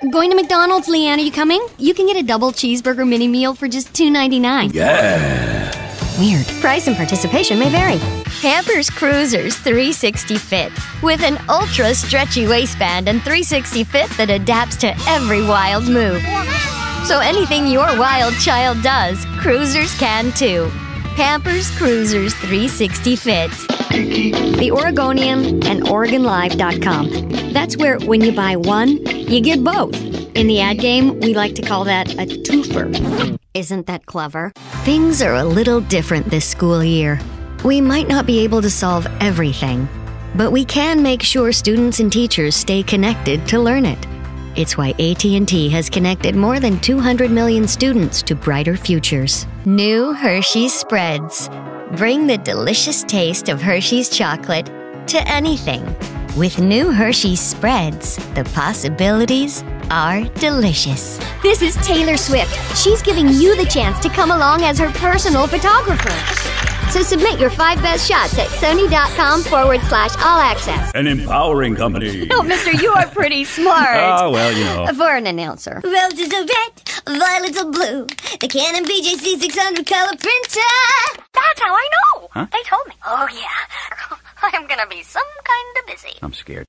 Going to McDonald's, Leanne, are you coming? You can get a double cheeseburger mini meal for just $2.99. Yeah. Weird. Price and participation may vary. Pampers Cruisers 360 Fit. With an ultra stretchy waistband and 360 fit that adapts to every wild move. So anything your wild child does, Cruisers can too. Pampers Cruisers 360 Fit. The Oregonian and OregonLive.com. That's where when you buy one, you get both. In the ad game, we like to call that a twofer. Isn't that clever? Things are a little different this school year. We might not be able to solve everything, but we can make sure students and teachers stay connected to learn it. It's why AT&T has connected more than 200 million students to brighter futures. New Hershey's spreads. Bring the delicious taste of Hershey's chocolate to anything. With new Hershey's spreads, the possibilities are delicious. This is Taylor Swift. She's giving you the chance to come along as her personal photographer. So submit your five best shots at sony.com forward slash all access. An empowering company. Oh, mister, you are pretty smart. Ah, well, you know. For an announcer. Roses are red, violets are blue. The Canon BJC 600 color printer. That's how I know. Huh? They told me. Oh, yeah. I'm gonna be some kind of busy. I'm scared.